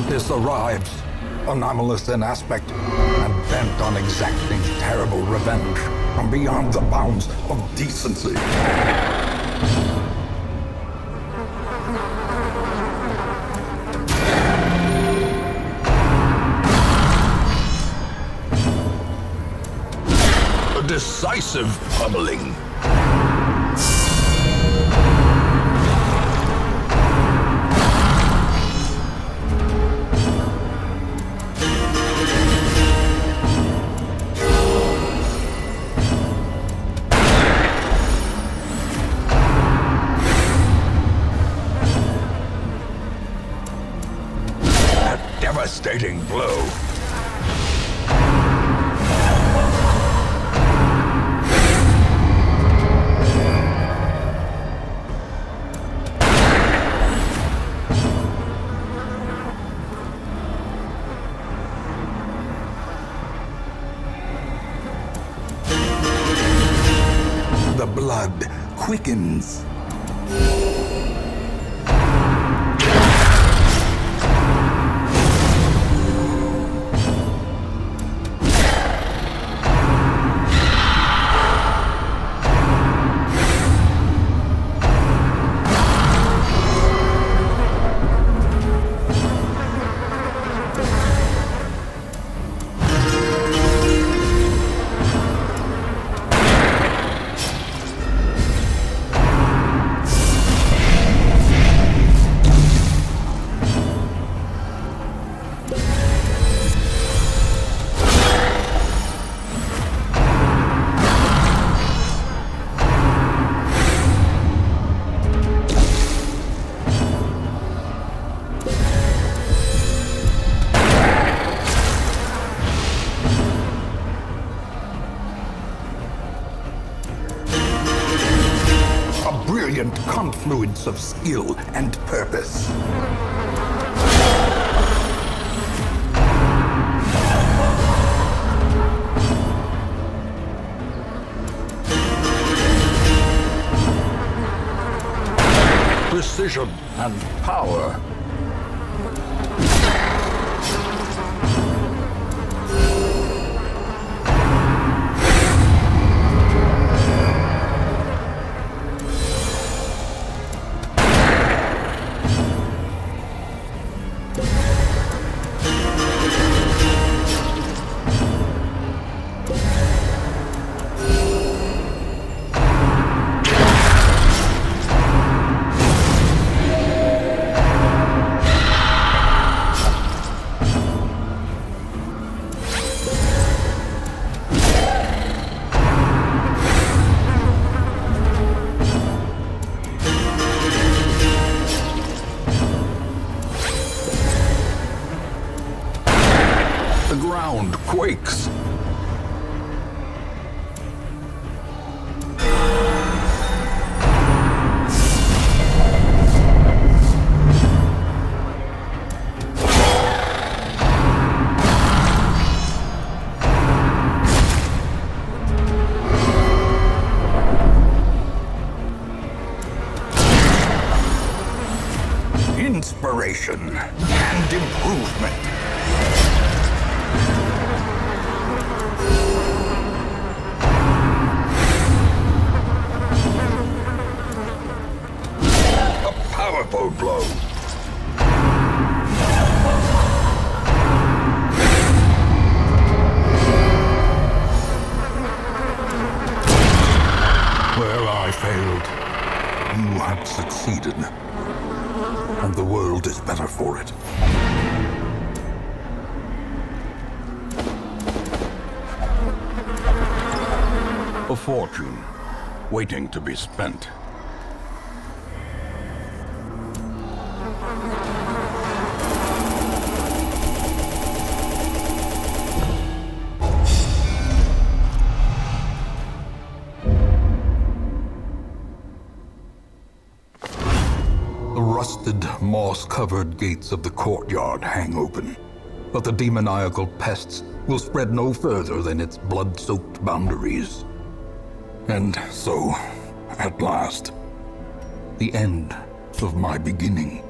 Countess arrives, anomalous in aspect, and bent on exacting terrible revenge from beyond the bounds of decency. A decisive pummeling. Devastating blow. The blood quickens. Brilliant confluence of skill and purpose. Precision and power. The ground quakes. Inspiration and improvement. A powerful blow. Well, I failed. You have succeeded. And the world is better for it. A fortune waiting to be spent. Rusted, moss covered gates of the courtyard hang open, but the demoniacal pests will spread no further than its blood soaked boundaries. And so, at last, the end of my beginning.